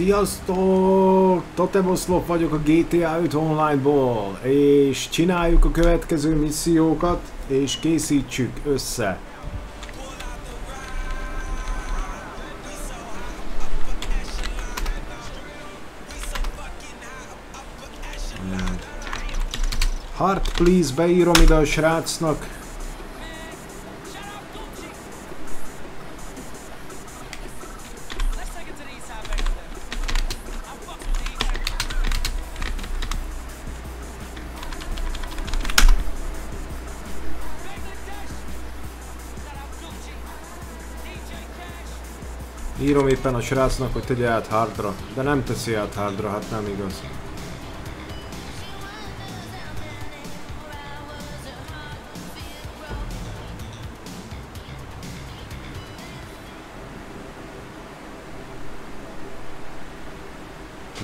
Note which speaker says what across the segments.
Speaker 1: Sziasztok! Totemoszlop vagyok a GTA 5 online-ból, és csináljuk a következő missziókat, és készítsük össze. Heart please, beírom ide a srácnak. Éppen a srácnak, hogy tegye át hardra, de nem teszi át hardra, hát nem igaz.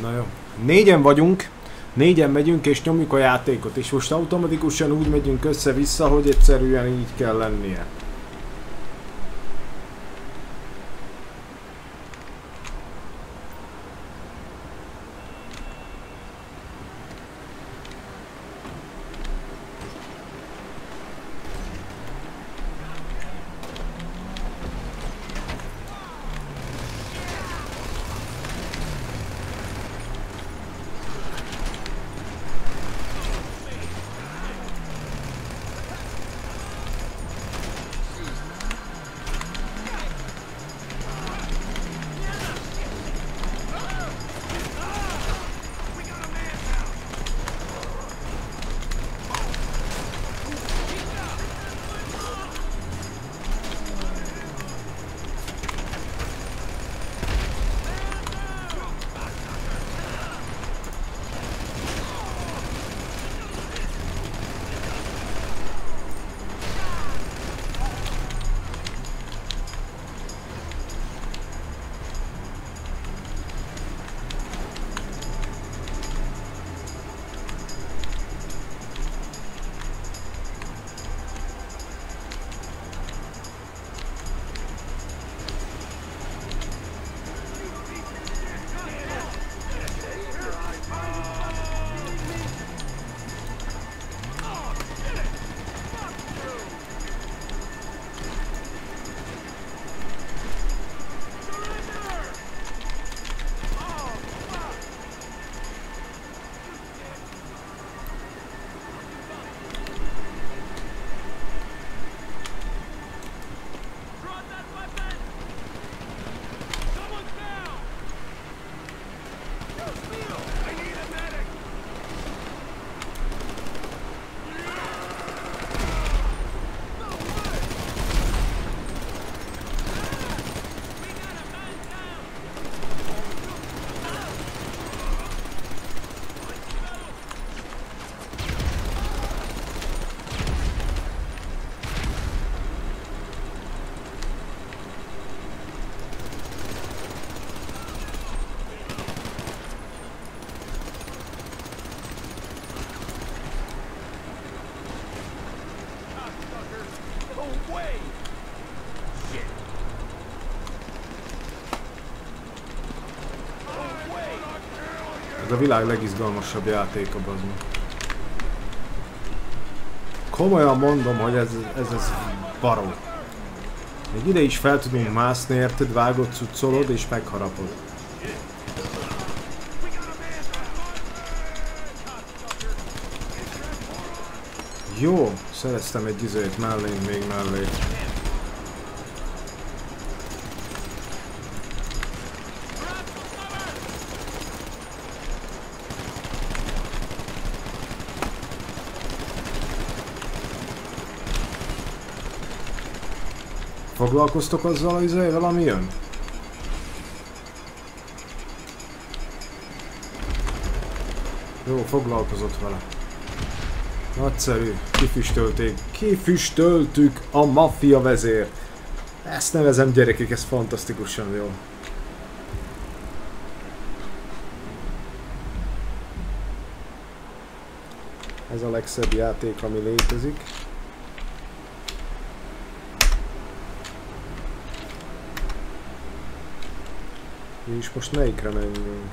Speaker 1: Na jó. Négyen vagyunk, négyen megyünk és nyomjuk a játékot, és most automatikusan úgy megyünk össze-vissza, hogy egyszerűen így kell lennie. A világ legizgalmasabb játéka, meg. Komolyan mondom, hogy ez, ez, ez baró. Még ide is fel tudunk mászni, érted? Vágod, cuccolod és megharapod. Jó, szereztem egy izét mellé, még mellé. Foglalkoztok azzal az izével, ami jön? Jó, foglalkozott vele. Nagyszerű, kifüstölték, kifüstöltük a maffia vezér. Ezt nevezem gyerekek, ez fantasztikusan jó. Ez a legszebb játék, ami létezik. És most melyikre menjünk?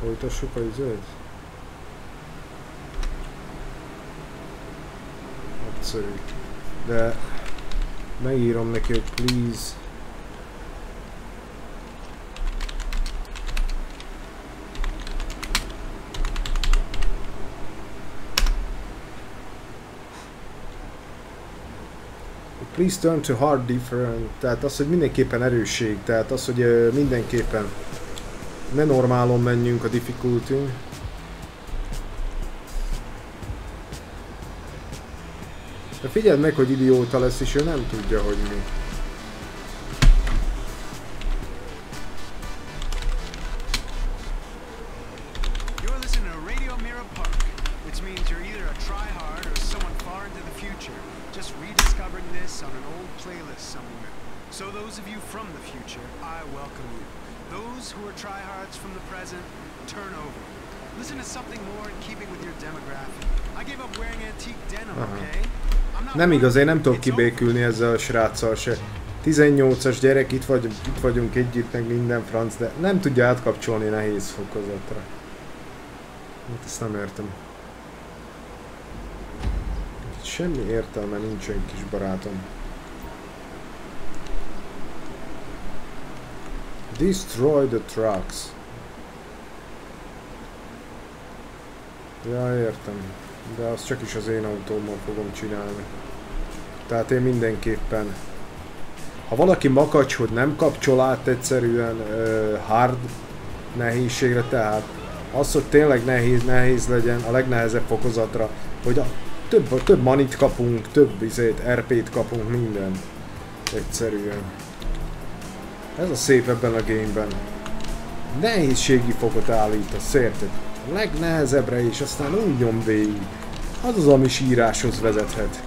Speaker 1: Folytassuk a üzőt? Egyszerű. De megírom neki, hogy please Please turn to hard different, tehát az, hogy mindenképpen erősség, tehát az, hogy mindenképpen ne normálon menjünk a difficulty. De figyeld meg, hogy idióta lesz, és ő nem tudja, hogy mi. Nem igaz, én nem tudok kibékülni ezzel a sráccal se. 18-as gyerek, itt, vagy, itt vagyunk együtt, meg minden franc, de nem tudja átkapcsolni nehéz fokozatra. Hát ezt nem értem. Semmi értelme nincsen, kis barátom. Destroy the trucks. Ja, értem. De azt csak is az én autómmal fogom csinálni. Tehát én mindenképpen... Ha valaki makacs, hogy nem kapcsol át egyszerűen uh, hard nehézségre, tehát az, hogy tényleg nehéz, nehéz legyen a legnehezebb fokozatra, hogy a több, több manit kapunk, több izét, RP-t kapunk, minden. Egyszerűen. Ez a szép ebben a gameben. Nehézségi fokot állítasz, érted? A legnehezebbre is, aztán úgy nyom végig. Az az, ami síráshoz vezethet.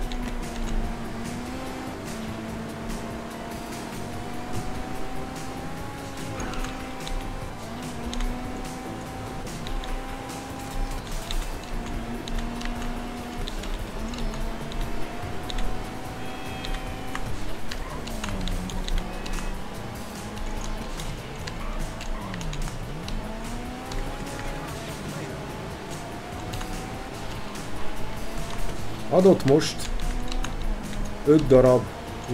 Speaker 1: Adott most 5 darab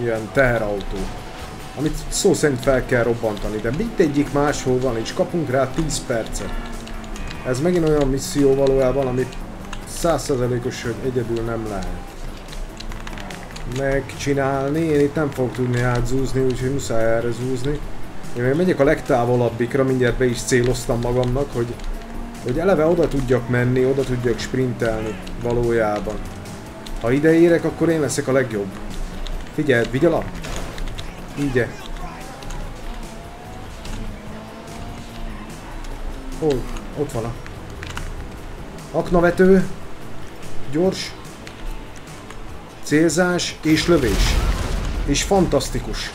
Speaker 1: ilyen teherautó, amit szó szerint fel kell robbantani, de mindegyik máshol van, és kapunk rá 10 percet. Ez megint olyan misszió valójában, amit százszerzelékos, hogy egyedül nem lehet megcsinálni. Én itt nem fogok tudni átzúzni, úgyhogy muszáj erre zúzni. Én megyek a legtávolabbikra, mindjárt be is céloztam magamnak, hogy, hogy eleve oda tudjak menni, oda tudjak sprintelni valójában. Ha ide érek, akkor én leszek a legjobb. Figyeld, vigy alap! Így Hol? Ott van a... Aknavető. Gyors. Célzás és lövés. És fantasztikus.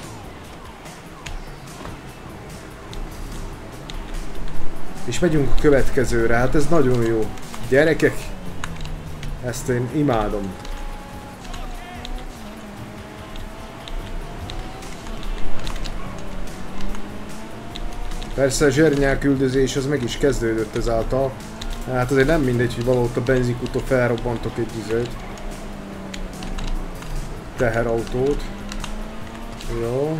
Speaker 1: És megyünk a következőre, hát ez nagyon jó. Gyerekek, ezt én imádom. Persze a zsernyák üldözés az meg is kezdődött ezáltal. Hát azért nem mindegy, hogy valahol a benzinkúton felrobbantok egy izőt. Teherautót. Jó.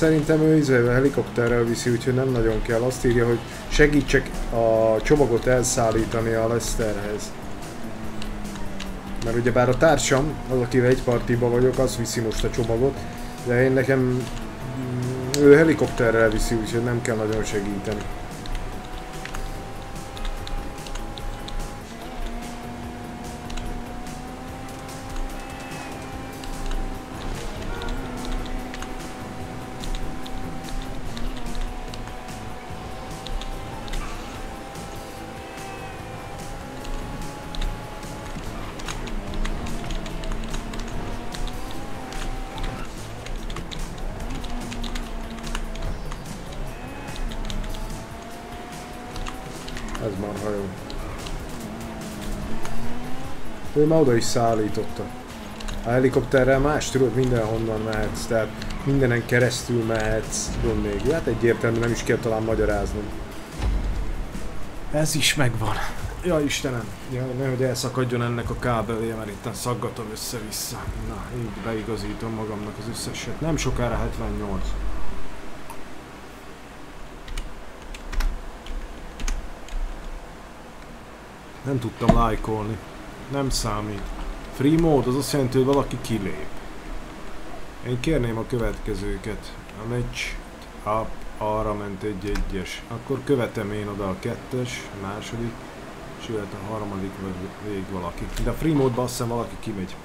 Speaker 1: Szerintem ő izével helikopterrel viszi, úgyhogy nem nagyon kell. Azt írja, hogy segítsek a csomagot elszállítani a Lesterhez. Mert ugyebár a társam, az akivel egy partiba vagyok, az viszi most a csomagot, de én nekem ő helikopterrel viszi, úgyhogy nem kell nagyon segíteni. Ő már oda is szállította. A helikopterrel más, tudod, mindenhonnan mehetsz, tehát mindenen keresztül mehetsz, még. Hát egyértelmű, nem is kell talán magyaráznom. Ez is megvan. Ja Istenem, ja, nehogy elszakadjon ennek a kábelje, mert itt szaggatom össze-vissza. Na, így beigazítom magamnak az összeset. Nem sokára 78. Nem tudtam lájkolni nem számít. Free mode az azt jelenti, hogy valaki kilép. Én kérném a következőket. A meccs up, arra ment egy egyes. Akkor követem én oda a kettes, a második, és jöhet a harmadik vagy vég valaki. De a free mode azt hiszem valaki kimegy.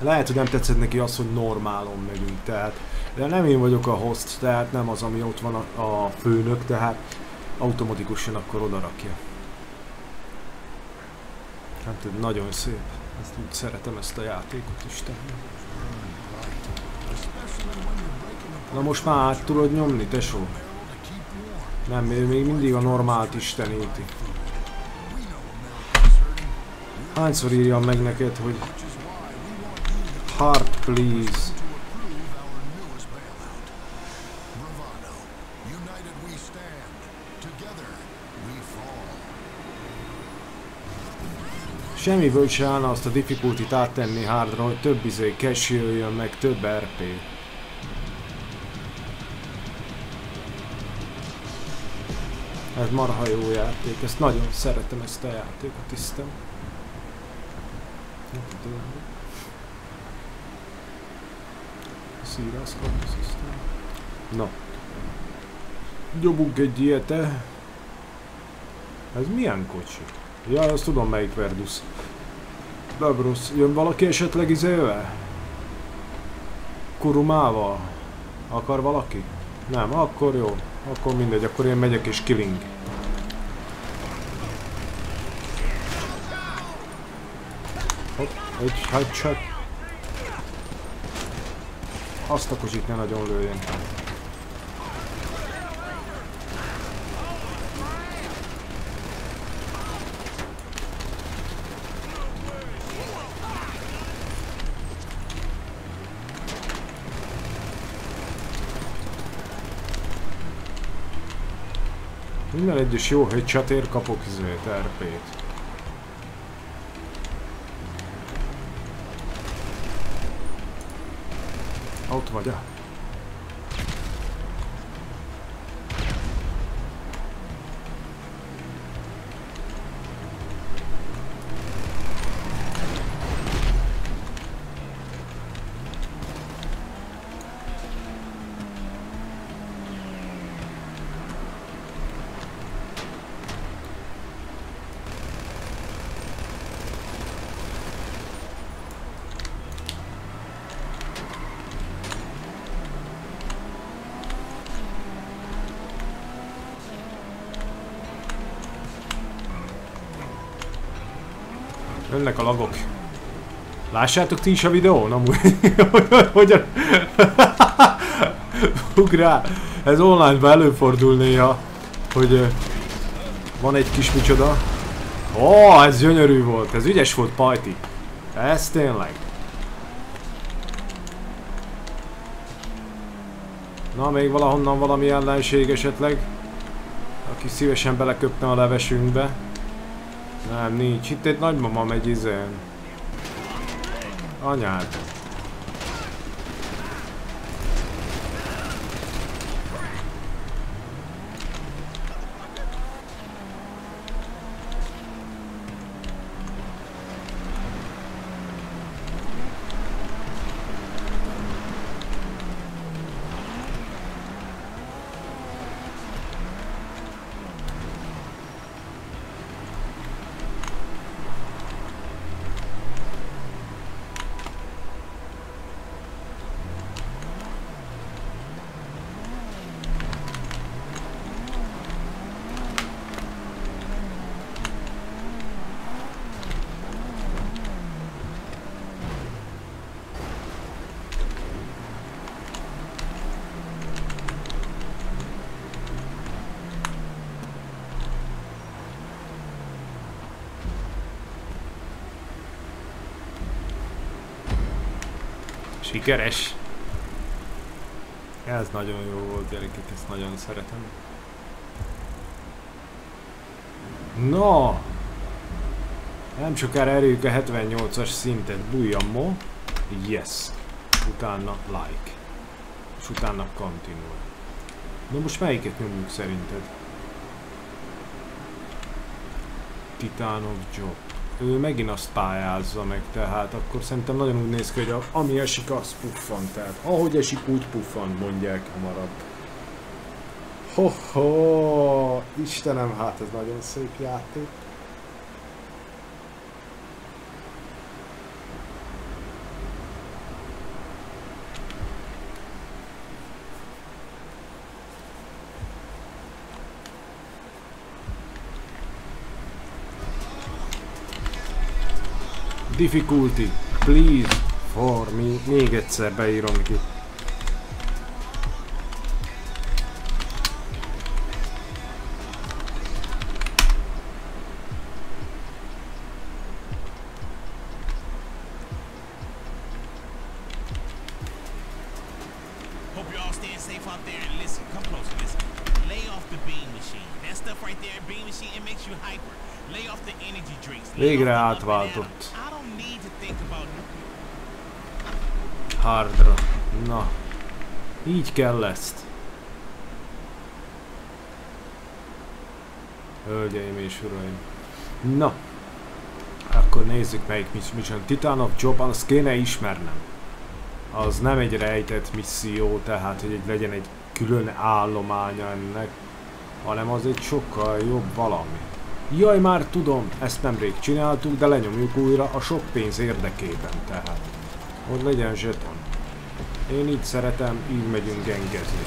Speaker 1: Lehet, hogy nem tetszett neki az, hogy normálon megyünk, tehát de nem én vagyok a host, tehát nem az, ami ott van a, a főnök, tehát automatikusan akkor oda rakja. Hát nagyon szép. Ezt úgy szeretem ezt a játékot, Isten. Na most már át tudod nyomni, tesó? Nem, még mindig a normált isteníti. Hányszor írjam meg neked, hogy Heart please. Semmiből se állna azt a difficulty áttenni hardra, hogy több izé cash jöjjön, meg több RP. Ez marha jó játék, ezt nagyon szeretem ezt a játékot, tisztem. Na. Dobunk egy ilyet -e. Ez milyen kocsi? Ja, azt tudom melyik Verdus. Labrus, jön valaki esetleg izével? Kurumával? Akar valaki? Nem, akkor jó. Akkor mindegy, akkor én megyek és killing. Hopp, egy headshot. Azt a kocsit ne nagyon lőjön. Minden egyes jó hogy csatér kapok izét, RP-t. Ott vagy -e? Jönnek a lagok. Lássátok ti is a videón amúgy? Hogyan? Ugrál! Ez online-ban előfordul néha, hogy van egy kis micsoda. Ó, ez gyönyörű volt, ez ügyes volt Pajti. Ez tényleg. Na, még valahonnan valami ellenség esetleg, aki szívesen beleköpne a levesünkbe. Nem, nincs. Itt egy nagymama megy izén. Anyád. Sikeres! Ez nagyon jó volt, gyerekek, ezt nagyon szeretem. No! Nem sokára erőjük a 78-as szintet. Bujammo. Yes. Utána like. És utána continue. Na most melyiket nyomjuk szerinted? Titan of Job. Ő megint azt pályázza meg, tehát akkor szerintem nagyon úgy néz ki, hogy a, ami esik, az puffan. Tehát ahogy esik, úgy puffan, mondják hamarabb. Ho-ho! Istenem, hát ez nagyon szép játék. Difficulty, please, for me. Még egyszer beírom ki.
Speaker 2: Hope you're all staying safe out there and listen. Come closer, listen. Lay off the beam machine. That stuff right there, beam machine, it makes you hyper. Lay off the energy drinks. Lay
Speaker 1: Végre átváltott.
Speaker 2: down. I don't need to think about
Speaker 1: Hardra. Na. Így kell ezt. Hölgyeim és uraim. Na. Akkor nézzük melyik mis- mission. Titan of Job, azt kéne ismernem. Az nem egy rejtett misszió, tehát hogy egy, legyen egy külön állománya ennek, hanem az egy sokkal jobb valami. Jaj, már tudom, ezt nemrég csináltuk, de lenyomjuk újra a sok pénz érdekében, tehát. Hogy legyen zseton. Én így szeretem, így megyünk gengezni.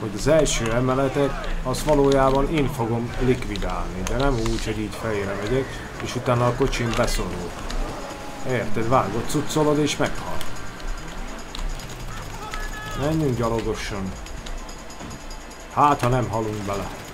Speaker 1: Hogy az első emeletet, az valójában én fogom likvidálni, de nem úgy, hogy így fejre megyek, és utána a kocsim beszorul. Érted, vágod, cuccolod és meghal. Menjünk gyalogosan. Hát, ha nem halunk bele.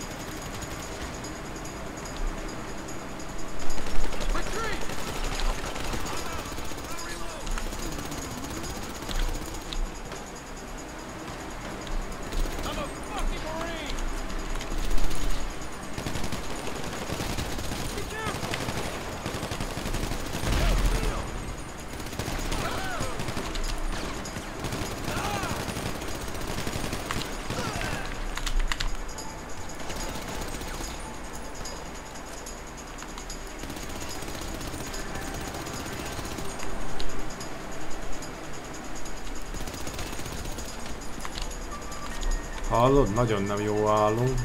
Speaker 1: Hallod? Nagyon nem jó állunk.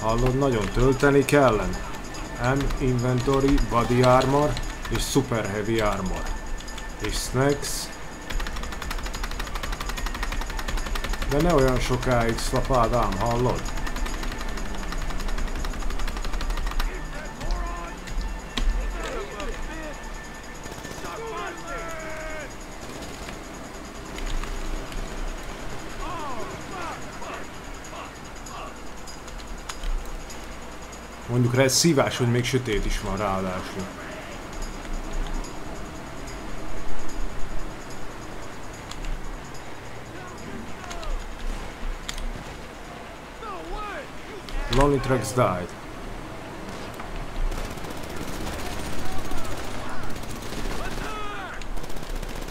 Speaker 1: Hallod? Nagyon tölteni kellene. M Inventory, Body Armor és Super Heavy Armor. És Snacks. De ne olyan sokáig szlapád ám, hallod? Mondjuk rá ez szívás, hogy még sötét is van ráadásul. Lonely Tracks died.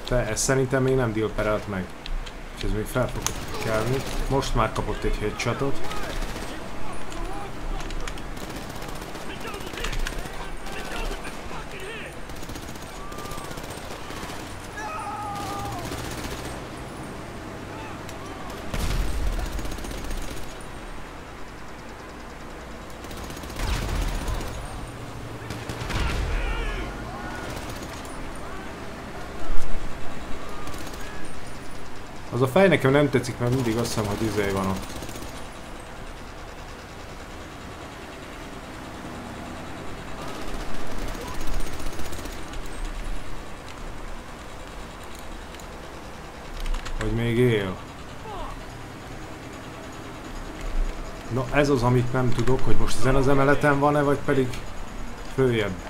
Speaker 1: Te, ez szerintem még nem dealperelt meg. És ez még fel fog kelni. Most már kapott egy headshotot. Az a fej nekem nem tetszik, mert mindig azt hiszem, hogy izé van ott. Hogy még él. No, ez az, amit nem tudok, hogy most ezen az emeleten van-e, vagy pedig följebb.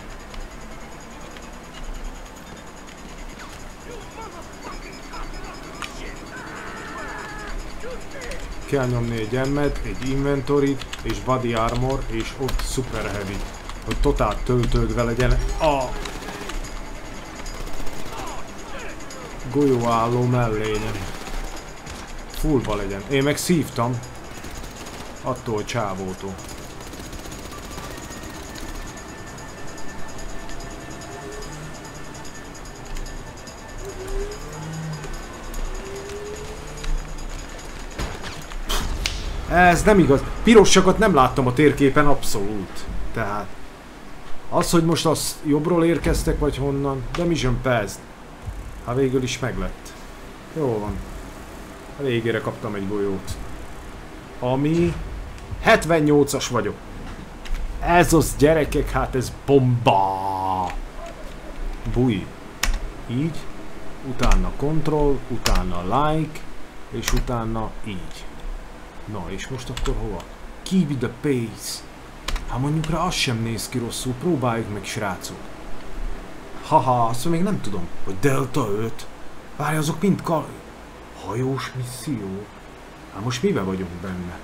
Speaker 1: Kell nyomni egy emmet, egy inventory és body armor, és ott super heavy. Hogy totál töltődve legyen a golyóálló mellényem. Fullba legyen. Én meg szívtam. Attól a csávótól. Ez nem igaz. Pirosakat nem láttam a térképen abszolút. Tehát... Az, hogy most az jobbról érkeztek, vagy honnan, de Mission Pass. Hát végül is meglett. Jó van. A végére kaptam egy golyót. Ami... 78-as vagyok. Ez az gyerekek, hát ez bomba! Búj. Így. Utána control, utána like, és utána így. Na, és most akkor hova? Keep the pace. Hát mondjuk rá az sem néz ki rosszul, próbáljuk meg srácok. Haha, azt még nem tudom, hogy Delta 5. Várj, azok mind kal... Hajós misszió? Hát most mibe vagyunk benne?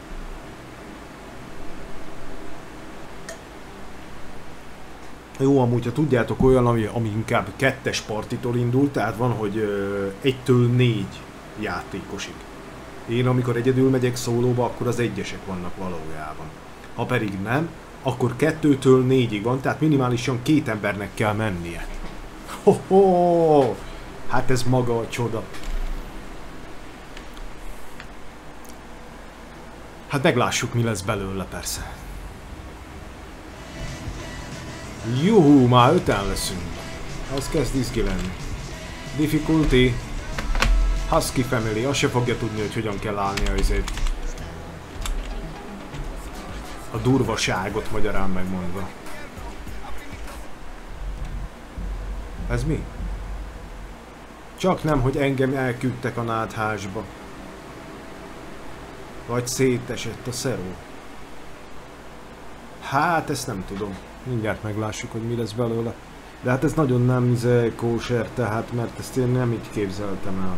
Speaker 1: Jó, amúgy, ha tudjátok, olyan, ami, ami inkább kettes partitól indul, tehát van, hogy ö, egytől négy játékosig. Én amikor egyedül megyek szólóba, akkor az egyesek vannak valójában. Ha pedig nem, akkor kettőtől négyig van, tehát minimálisan két embernek kell mennie. Ho, -ho! Hát ez maga a csoda. Hát meglássuk, mi lesz belőle persze. Juhú, már öten leszünk. Az kezd izgi lenni. Difficulty. Husky Family, azt se fogja tudni, hogy hogyan kell állni azért. A durvaságot magyarán megmondva. Ez mi? Csak nem, hogy engem elküldtek a náthásba. Vagy szétesett a szeró. Hát, ezt nem tudom. Mindjárt meglássuk, hogy mi lesz belőle. De hát ez nagyon nem kóser, tehát, mert ezt én nem így képzeltem el.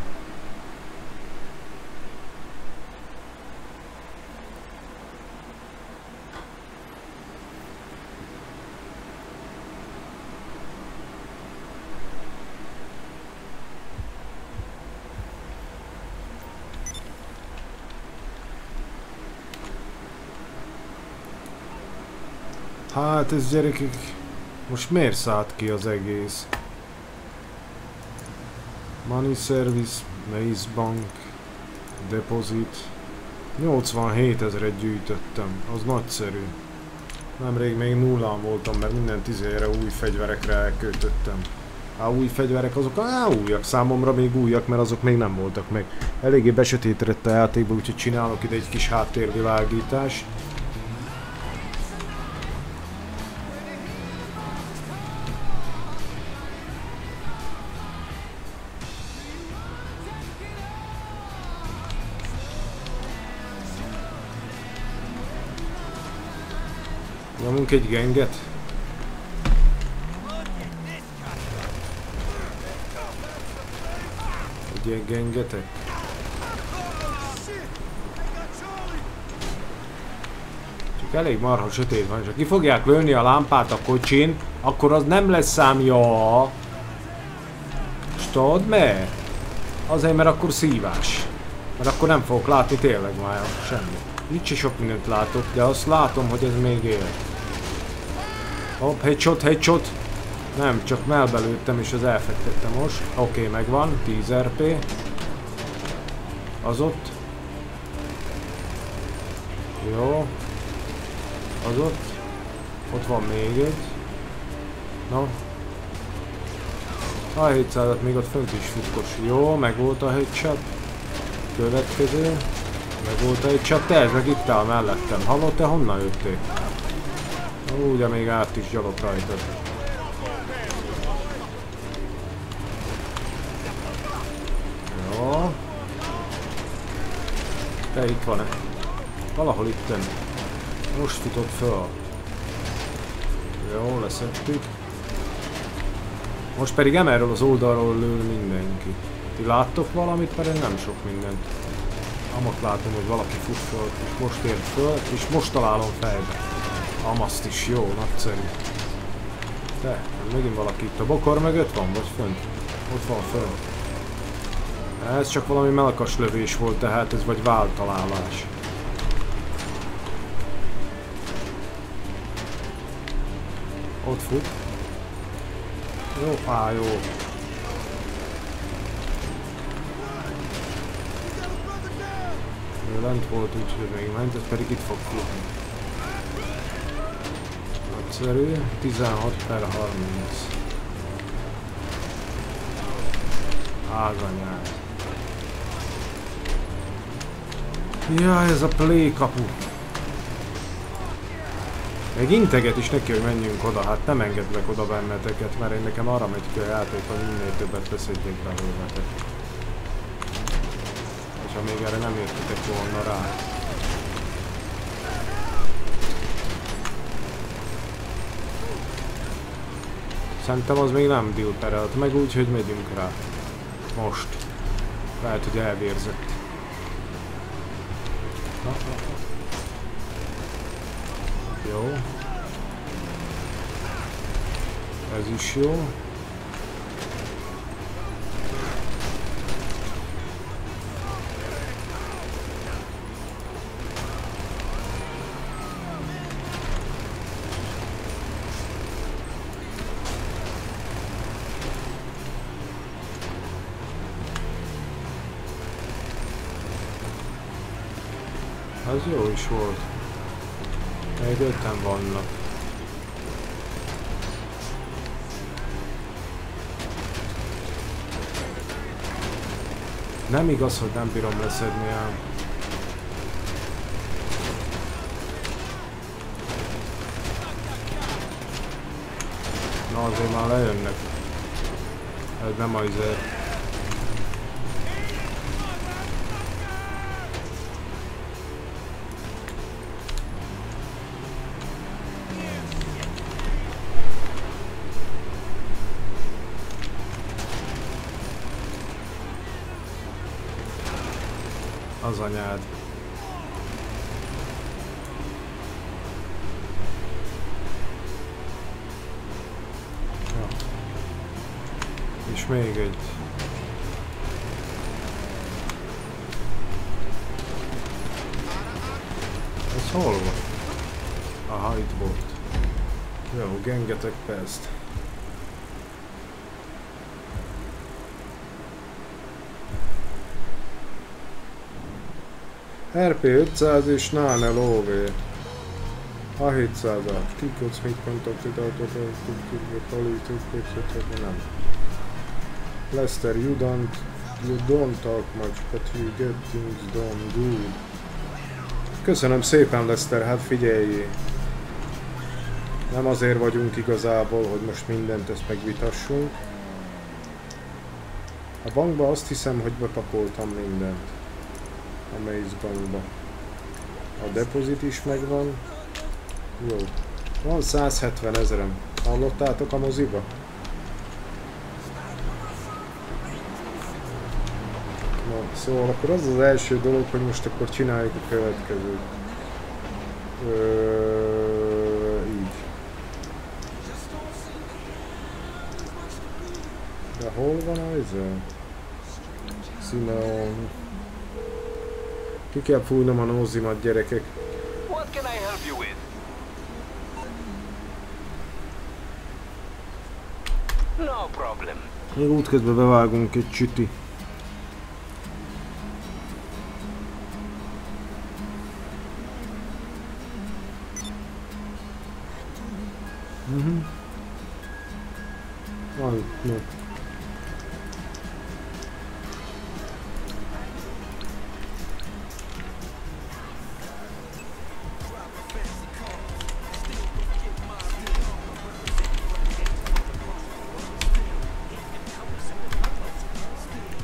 Speaker 1: Hát ez gyerekek, most miért szállt ki az egész? Money Service, Maze Bank, Deposit. 87 ezeret gyűjtöttem, az nagyszerű. Nemrég még nullán voltam, mert minden tizére új fegyverekre elköltöttem. A új fegyverek azok á, újak, számomra még újak, mert azok még nem voltak meg. Eléggé besötétedett a játékba, úgyhogy csinálok ide egy kis háttérvilágítást. Nyomunk egy genget. Egy ilyen gengetek. Csak elég marha sötét van, és ha ki fogják lőni a lámpát a kocsin, akkor az nem lesz számja. Tudod miért? Azért, mert akkor szívás. Mert akkor nem fogok látni tényleg már semmit. Itt se sok mindent látok, de azt látom, hogy ez még él. Hopp, headshot, headshot. Nem, csak melbelőttem és az elfektettem most. Oké, okay, megvan. 10 RP. Az ott. Jó. Az ott. Ott van még egy. No. A 700 még ott fönt is futkos. Jó, meg volt a headshot. Következő. Meg volt egy csak te, ez meg itt áll mellettem. Hallod, te honnan jöttél? Úgy, de még át is gyalog rajtad. Jó. Te itt van-e? Valahol itten. Most futott föl. Jó, leszettük. Most pedig emerről az oldalról lő mindenki. Ti láttok valamit, én nem sok mindent. Amott látom, hogy valaki fut föl, és most ért föl, és most találom fejbe. Amaszt is jó, nagyszerű. De, megint valaki itt a bokor mögött van, vagy fönt? Ott van fönt. Ez csak valami melkas lövés volt, tehát ez vagy váltalálás. Ott fut. Jó, á, jó. Ő lent volt, úgyhogy még ment, ez pedig itt fog futni. Nagyszerű, 16 per 30. Áganyád. Jaj, ez a play kapu. Még integet is neki, hogy menjünk oda, hát nem engedlek oda benneteket, mert én nekem arra megy ki a játék, hogy minél többet beszedjék belőletek. És ha még erre nem jöttetek volna rá. Szerintem az még nem dilperelt meg úgy, hogy megyünk rá. Most. Lehet, hogy elvérzett. Na. Jó. Ez is jó. Jó is volt. Még öten vannak. Nem igaz, hogy nem bírom leszedni ám. Na azért már lejönnek. Ez nem azért. az anyád. Ja. És még egy. Ez hol van? Aha, itt volt. Jó, gengetek persze. RP500 és Nane lóvé. A700-at. Kikocz még kontaktit adott, tudjuk, talítunk, köthetjük, nem. Lester, you don't, you don't talk much, but you get things done good. Köszönöm szépen, Lester, hát figyelj! Nem azért vagyunk igazából, hogy most mindent ezt megvitassunk. A bankba azt hiszem, hogy bepakoltam mindent a Maze Bankba. A depozit is megvan. Jó. Van 170 ezerem. Hallottátok a moziba? Na, szóval akkor az az első dolog, hogy most akkor csináljuk a következőt. Ö, így. De hol van a izé? Simeon. Ki kell fújnom a nózimat, gyerekek.
Speaker 3: What can I help you with? No problem.
Speaker 1: Még útközben bevágunk egy csüti.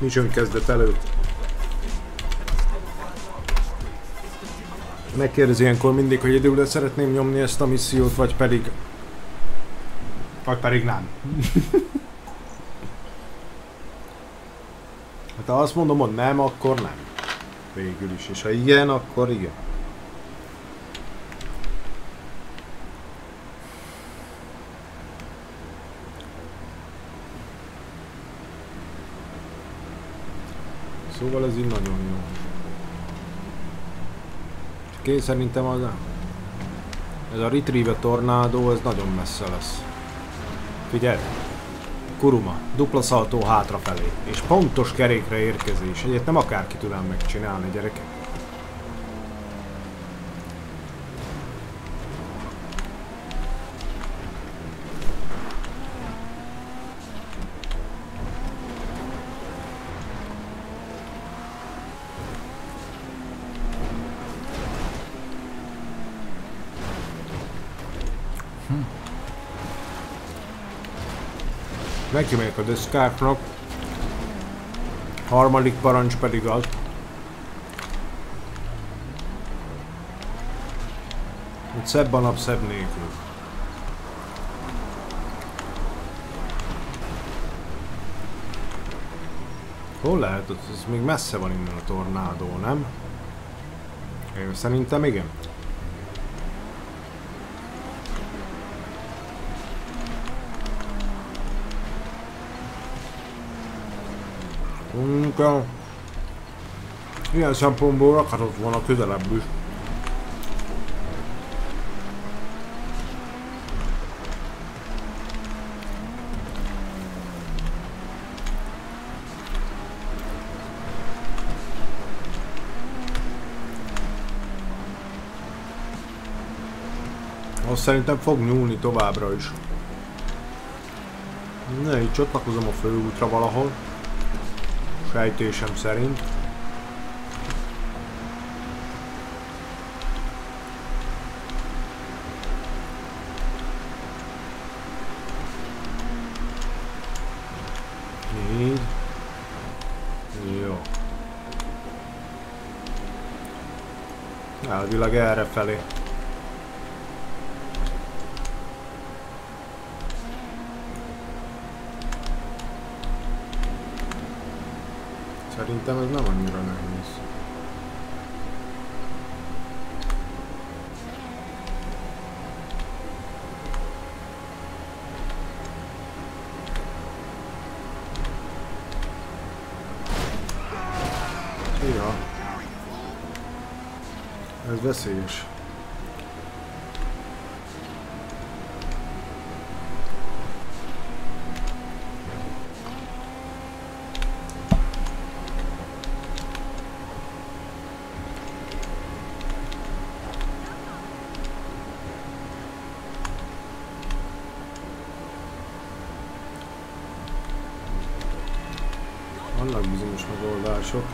Speaker 1: Mission kezdet előtt. Megkérdezi ilyenkor mindig, hogy időre szeretném nyomni ezt a missziót, vagy pedig... Vagy pedig nem. hát ha azt mondom, hogy nem, akkor nem. Végül is. És ha igen, akkor igen. Szóval ez így nagyon jó. Ké szerintem az ez a Retriever tornádó, ez nagyon messze lesz. Figyelj! Kuruma, dupla szaltó hátrafelé, és pontos kerékre érkezés. Egyet nem akárki tudám megcsinálni, gyerekek. Neki megyek a deszkáknak. Harmadik parancs pedig az. Hogy szebb a nap szebb nélkül. Hol lehet? Ez még messze van innen a tornádó, nem? Én szerintem igen. Munka. Ilyen szempontból rakhatott volna közelebb is. Azt szerintem fog nyúlni továbbra is. Ne, itt csatlakozom a főútra valahol. Sejtésem szerint. Így. Jó. Elvileg erre felé. Szerintem ez nem annyira nehéz. Veszélyes. Vannak bizonyos megoldások.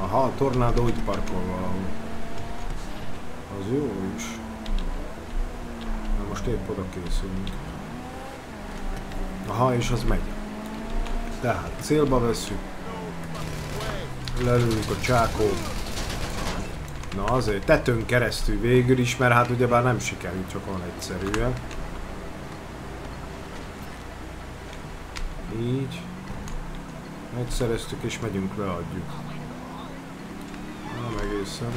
Speaker 1: Aha, a tornádó itt parkol valahol. Az jó is. Na most épp oda készülünk. Aha, és az megy. Tehát célba vesszük. Lelőjük a csákót. Na azért tetőn keresztül végül is, mert hát ugyebár nem sikerült csak olyan egyszerűen. Így. Megszereztük és megyünk, leadjuk. Nem egészen.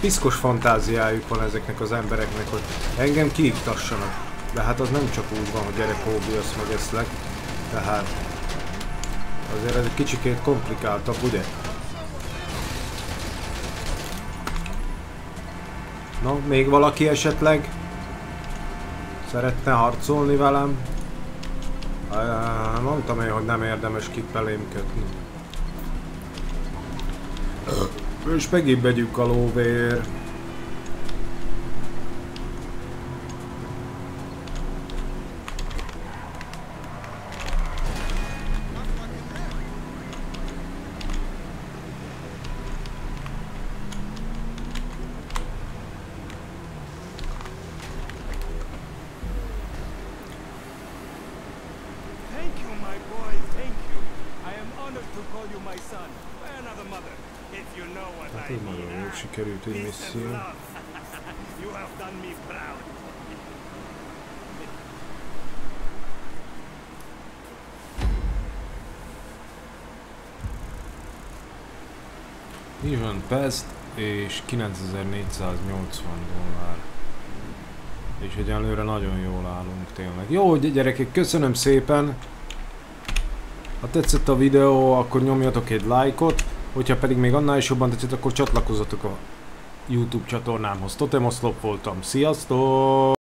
Speaker 1: Piszkos fantáziájuk van ezeknek az embereknek, hogy engem kiiktassanak. De hát az nem csak úgy van, hogy gyere Kobi, azt meg eszlek. Tehát azért ez egy kicsikét komplikáltabb, ugye? Na, még valaki esetleg? Szeretne harcolni velem? Mondtam én, hogy nem érdemes kipelém kötni. És megint megyünk a lóvér. sikerült egy misszió. Even Pest és 9480 dollár. És egyenlőre nagyon jól állunk tényleg. Jó, gyerekek, köszönöm szépen! Ha tetszett a videó, akkor nyomjatok egy lájkot, hogyha pedig még annál is jobban tetszett, akkor csatlakozzatok a YouTube csatornámhoz. Totem Oszlop voltam. Sziasztok!